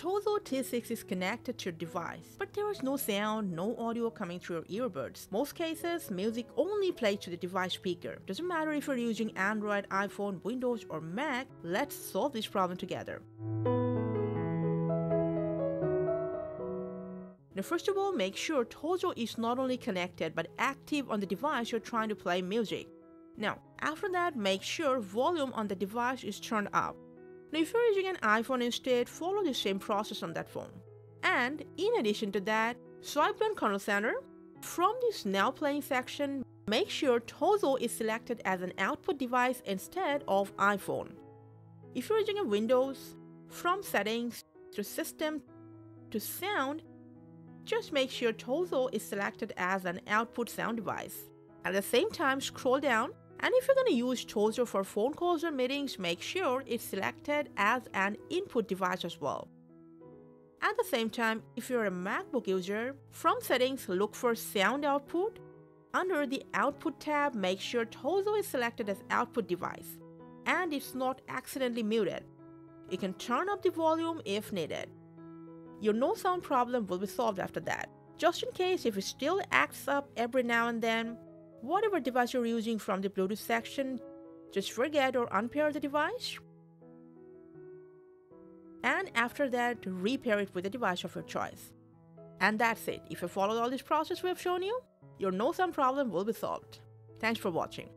Tozo T6 is connected to your device, but there is no sound, no audio coming through your earbuds. Most cases, music only plays to the device speaker. Doesn't matter if you're using Android, iPhone, Windows, or Mac, let's solve this problem together. Now first of all, make sure Tozo is not only connected but active on the device you're trying to play music. Now, after that, make sure volume on the device is turned up. Now if you're using an iPhone instead, follow the same process on that phone. And in addition to that, swipe down Control Center. From this Now Playing section, make sure Tozo is selected as an output device instead of iPhone. If you're using a Windows, from Settings to System to Sound, just make sure Tozo is selected as an output sound device. At the same time, scroll down and if you're going to use Tozo for phone calls or meetings, make sure it's selected as an input device as well. At the same time, if you're a MacBook user, from settings, look for sound output. Under the output tab, make sure Tozo is selected as output device and it's not accidentally muted. You can turn up the volume if needed. Your no sound problem will be solved after that. Just in case if it still acts up every now and then, whatever device you're using from the Bluetooth section, just forget or unpair the device. And after that, repair it with a device of your choice. And that's it. If you follow all this process we have shown you, your no sound problem will be solved. Thanks for watching.